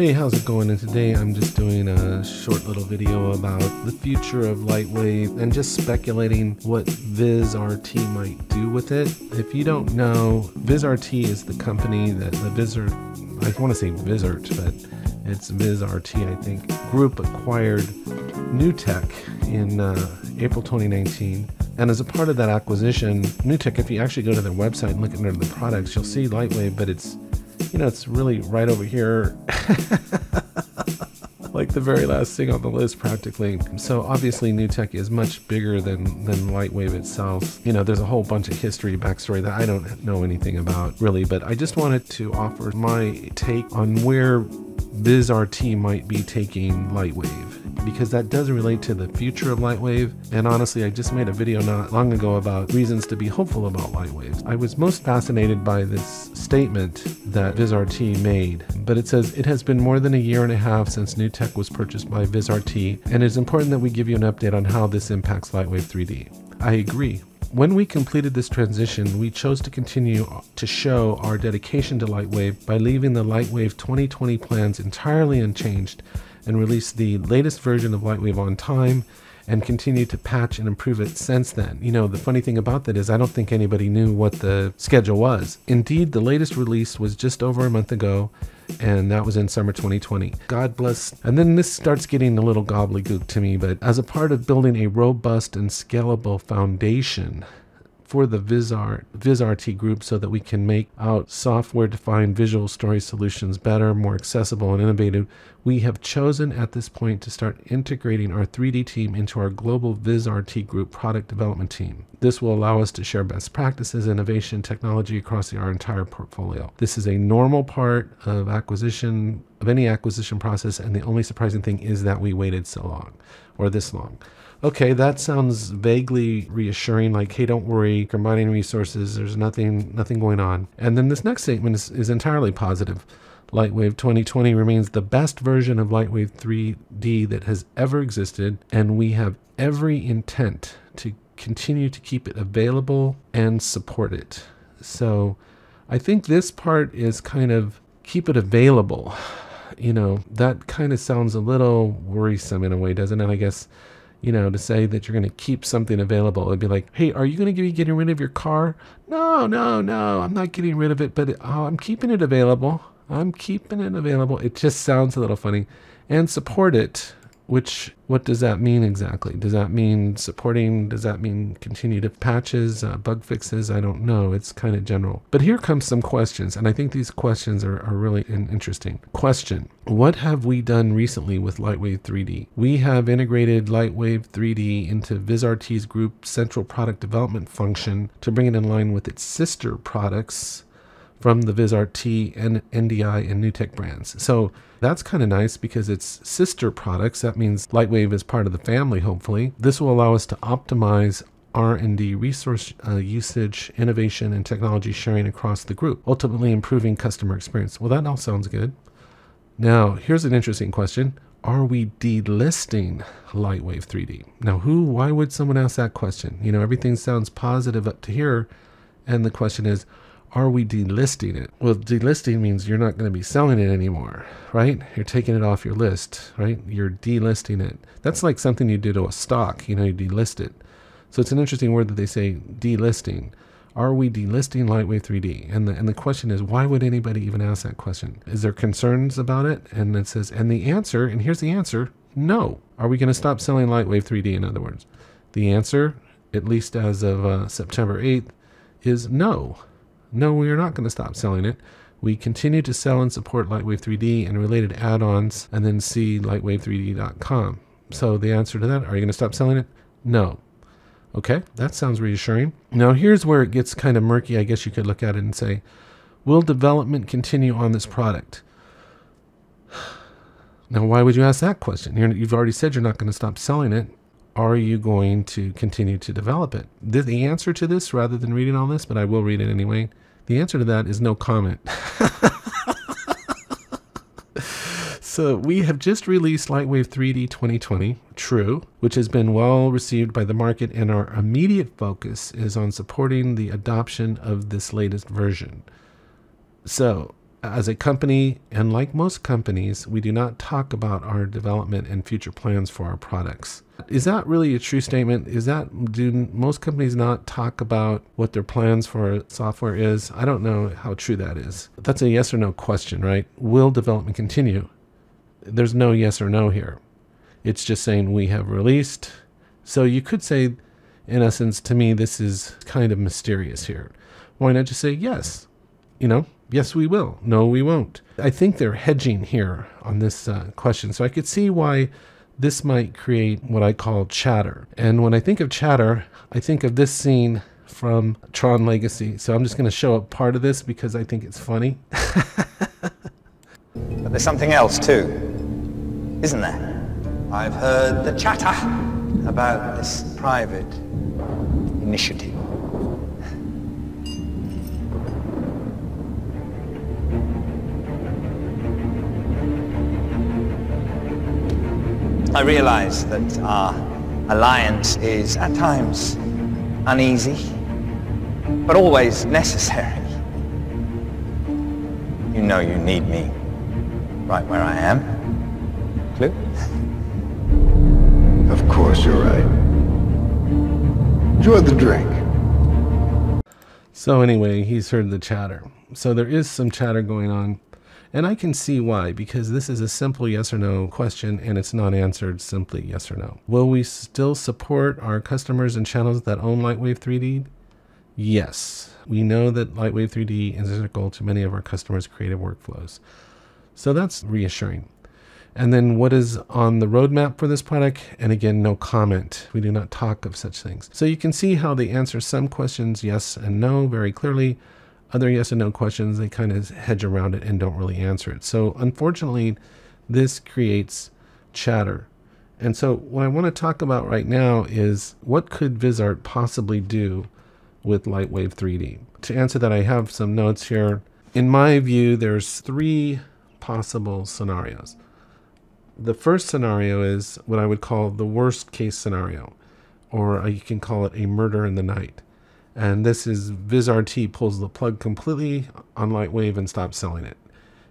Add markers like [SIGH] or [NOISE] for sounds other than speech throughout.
Hey, how's it going? And today I'm just doing a short little video about the future of Lightwave and just speculating what VizRT might do with it. If you don't know, VizRT is the company that the Vizr, I want to say Vizrt, but it's VizRT, I think, group acquired NewTek in uh, April 2019. And as a part of that acquisition, NewTek, if you actually go to their website and look under the products, you'll see Lightwave, but it's you know, it's really right over here. [LAUGHS] like the very last thing on the list practically. So obviously NewTek is much bigger than than Lightwave itself. You know, there's a whole bunch of history backstory that I don't know anything about really, but I just wanted to offer my take on where VizRT might be taking Lightwave because that does relate to the future of Lightwave. And honestly, I just made a video not long ago about reasons to be hopeful about Lightwave. I was most fascinated by this statement that VizRT made, but it says it has been more than a year and a half since NewTek was purchased by VizRT, and it is important that we give you an update on how this impacts Lightwave 3D. I agree. When we completed this transition, we chose to continue to show our dedication to Lightwave by leaving the Lightwave 2020 plans entirely unchanged and release the latest version of Lightwave on time and continue to patch and improve it since then. You know, the funny thing about that is I don't think anybody knew what the schedule was. Indeed, the latest release was just over a month ago, and that was in summer 2020. God bless. And then this starts getting a little gobbledygook to me, but as a part of building a robust and scalable foundation for the VizRT group so that we can make out software-defined visual story solutions better, more accessible, and innovative, we have chosen at this point to start integrating our 3D team into our global VizRT group product development team. This will allow us to share best practices, innovation, technology across our entire portfolio. This is a normal part of acquisition, of any acquisition process, and the only surprising thing is that we waited so long, or this long. Okay, that sounds vaguely reassuring, like, hey, don't worry, combining resources, there's nothing nothing going on. And then this next statement is, is entirely positive. Lightwave 2020 remains the best version of Lightwave 3D that has ever existed, and we have every intent to continue to keep it available and support it. So I think this part is kind of keep it available. You know, that kind of sounds a little worrisome in a way, doesn't it? I guess you know, to say that you're going to keep something available. It'd be like, hey, are you going to be getting rid of your car? No, no, no, I'm not getting rid of it, but oh, I'm keeping it available. I'm keeping it available. It just sounds a little funny. And support it which what does that mean exactly? Does that mean supporting? Does that mean continued patches, uh, bug fixes? I don't know. It's kind of general. But here comes some questions, and I think these questions are, are really an interesting. Question What have we done recently with Lightwave 3D? We have integrated Lightwave 3D into VizRT's group central product development function to bring it in line with its sister products from the VizRT and NDI and NewTek brands. So that's kind of nice because it's sister products. That means Lightwave is part of the family, hopefully. This will allow us to optimize R&D resource uh, usage, innovation, and technology sharing across the group, ultimately improving customer experience. Well, that all sounds good. Now, here's an interesting question. Are we delisting Lightwave 3D? Now, who, why would someone ask that question? You know, everything sounds positive up to here. And the question is, are we delisting it? Well, delisting means you're not going to be selling it anymore, right? You're taking it off your list, right? You're delisting it. That's like something you do to a stock, you know, you delist it. So it's an interesting word that they say delisting. Are we delisting Lightwave 3D? And the, and the question is, why would anybody even ask that question? Is there concerns about it? And it says, and the answer, and here's the answer no. Are we going to stop selling Lightwave 3D, in other words? The answer, at least as of uh, September 8th, is no. No, we are not going to stop selling it. We continue to sell and support Lightwave 3D and related add-ons and then see lightwave3d.com. So the answer to that, are you going to stop selling it? No. Okay, that sounds reassuring. Now here's where it gets kind of murky. I guess you could look at it and say, will development continue on this product? [SIGHS] Now, why would you ask that question? you have already said you're not going to stop selling it are you going to continue to develop it? The, the, answer to this, rather than reading all this, but I will read it anyway, the answer to that is no comment. [LAUGHS] so we have just released Lightwave 3D 2020, true, which has been well received by the market, and our immediate focus is on supporting the adoption of this latest version. So As a company, and like most companies, we do not talk about our development and future plans for our products. Is that really a true statement? Is that do most companies not talk about what their plans for software is? I don't know how true that is. That's a yes or no question, right? Will development continue? There's no yes or no here. It's just saying we have released. So you could say, in essence, to me, this is kind of mysterious here. Why not just say yes? You know, Yes, we will. No, we won't. I think they're hedging here on this uh, question. So I could see why this might create what I call chatter. And when I think of chatter, I think of this scene from Tron Legacy. So I'm just going to show up part of this because I think it's funny. [LAUGHS] but there's something else too, isn't there? I've heard the chatter about this private initiative. I realize that our alliance is at times uneasy, but always necessary. You know you need me right where I am. Clu? Of course you're right. Enjoy the drink. So anyway, he's heard the chatter. So there is some chatter going on and I can see why, because this is a simple yes or no question and it's not answered simply yes or no. Will we still support our customers and channels that own Lightwave 3D? Yes. We know that Lightwave 3D is integral to many of our customers' creative workflows. So that's reassuring. And then what is on the roadmap for this product? And again, no comment. We do not talk of such things. So you can see how they answer some questions yes and no very clearly other yes and no questions, they kind of hedge around it and don't really answer it. So unfortunately, this creates chatter. And so what I want to talk about right now is what could VizRT possibly do with Lightwave 3D? To answer that, I have some notes here. In my view, there's three possible scenarios. The first scenario is what I would call the worst case scenario, or you can call it a murder in the night. And this is VizRT pulls the plug completely on Lightwave and stops selling it.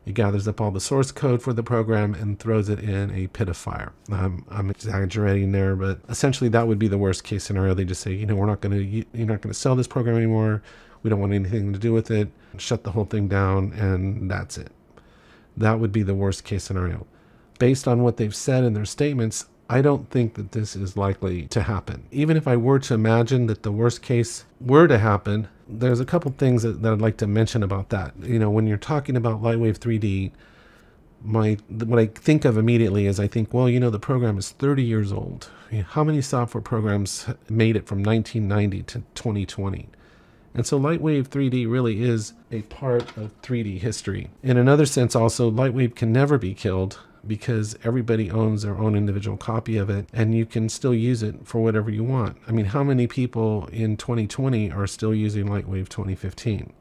It gathers up all the source code for the program and throws it in a pit of fire. I'm, I'm exaggerating there, but essentially that would be the worst case scenario. They just say, you know, we're not going to, you're not going to sell this program anymore. We don't want anything to do with it. Shut the whole thing down, and that's it. That would be the worst case scenario. Based on what they've said in their statements, I don't think that this is likely to happen. Even if I were to imagine that the worst case were to happen, there's a couple things that, that I'd like to mention about that. You know, when you're talking about Lightwave 3D, my what I think of immediately is I think, well, you know, the program is 30 years old. How many software programs made it from 1990 to 2020? And so Lightwave 3D really is a part of 3D history. In another sense, also, Lightwave can never be killed because everybody owns their own individual copy of it and you can still use it for whatever you want. I mean, how many people in 2020 are still using Lightwave 2015?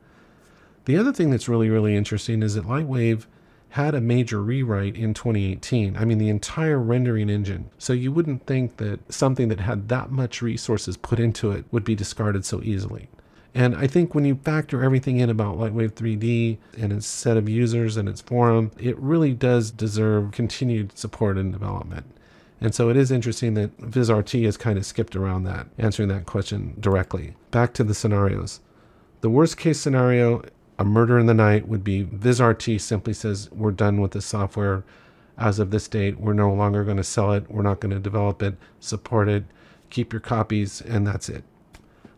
The other thing that's really, really interesting is that Lightwave had a major rewrite in 2018. I mean, the entire rendering engine. So you wouldn't think that something that had that much resources put into it would be discarded so easily. And I think when you factor everything in about Lightwave 3D and its set of users and its forum, it really does deserve continued support and development. And so it is interesting that VizRT has kind of skipped around that, answering that question directly. Back to the scenarios. The worst case scenario, a murder in the night, would be VizRT simply says, We're done with the software as of this date. We're no longer going to sell it. We're not going to develop it, support it, keep your copies, and that's it.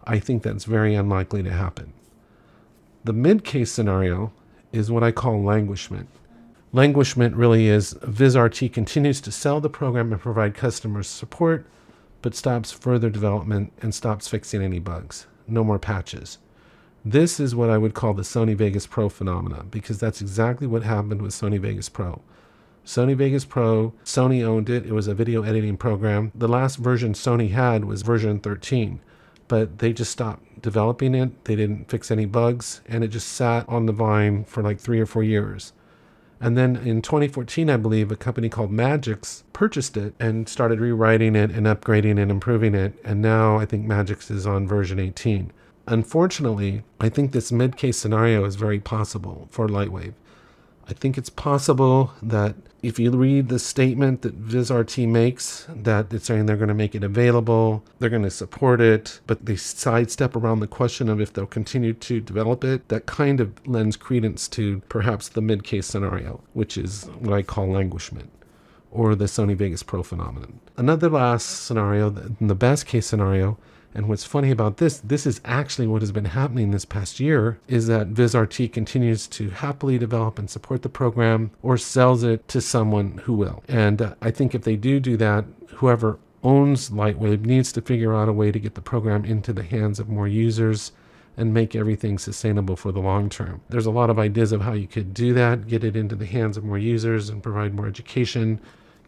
I think that's very unlikely to happen. The mid case scenario is what I call languishment. Languishment really is VizRT continues to sell the program and provide customers support, but stops further development and stops fixing any bugs. No more patches. This is what I would call the Sony Vegas Pro phenomena because that's exactly what happened with Sony Vegas Pro. Sony Vegas Pro, Sony owned it. It was a video editing program. The last version Sony had was version 13 but they just stopped developing it. They didn't fix any bugs, and it just sat on the vine for like three or four years. And then in 2014, I believe, a company called Magix purchased it and started rewriting it and upgrading and improving it. And now I think Magix is on version 18. Unfortunately, I think this mid case scenario is very possible for Lightwave. I think it's possible that if you read the statement that VizRT makes, that it's saying they're going to make it available, they're going to support it, but they sidestep around the question of if they'll continue to develop it, that kind of lends credence to perhaps the mid case scenario, which is what I call languishment or the Sony Vegas Pro phenomenon. Another last scenario, the best case scenario, and what's funny about this, this is actually what has been happening this past year, is that VizRT continues to happily develop and support the program or sells it to someone who will. And uh, I think if they do do that, whoever owns Lightwave needs to figure out a way to get the program into the hands of more users and make everything sustainable for the long term. There's a lot of ideas of how you could do that, get it into the hands of more users and provide more education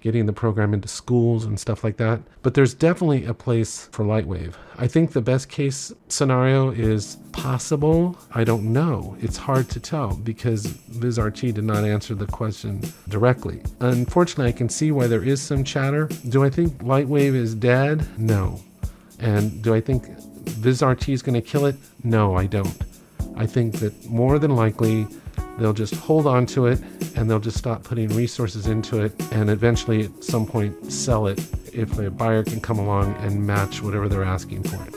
getting the program into schools and stuff like that. But there's definitely a place for Lightwave. I think the best case scenario is possible. I don't know. It's hard to tell because VizRT did not answer the question directly. Unfortunately, I can see why there is some chatter. Do I think Lightwave is dead? No. And do I think VizRT is going to kill it? No, I don't. I think that more than likely they'll just hold on to it and they'll just stop putting resources into it and eventually at some point sell it if a buyer can come along and match whatever they're asking for it.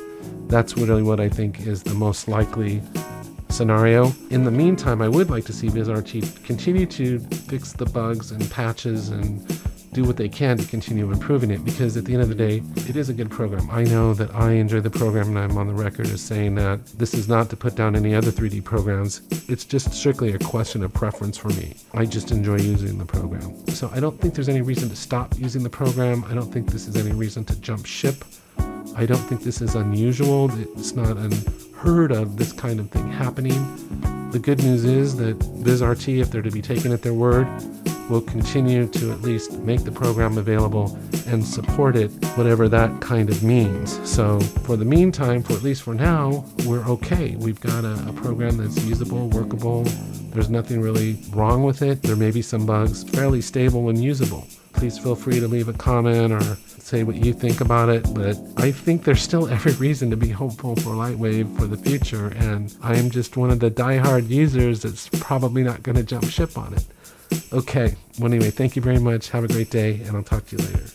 That's really what I think is the most likely scenario. In the meantime, I would like to see VizRT continue to fix the bugs and patches and do what they can to continue improving it because at the end of the day, it is a good program. I know that I enjoy the program and I'm on the record as saying that this is not to put down any other 3D programs. It's just strictly a question of preference for me. I just enjoy using the program. So I don't think there's any reason to stop using the program. I don't think this is any reason to jump ship. I don't think this is unusual. It's not unheard of this kind of thing happening. The good news is that VizRT, if they're to be taken at their word, will continue to at least make the program available and support it, whatever that kind of means. So, for the meantime, for at least for now, we're okay. We've got a, a program that's usable, workable. There's nothing really wrong with it. There may be some bugs, fairly stable and usable. Please feel free to leave a comment or say what you think about it, but I think there's still every reason to be hopeful for Lightwave for the future, and I am just one of the die-hard users that's probably not going to jump ship on it. Okay. Well, anyway, thank you very much. Have a great day, and I'll talk to you later.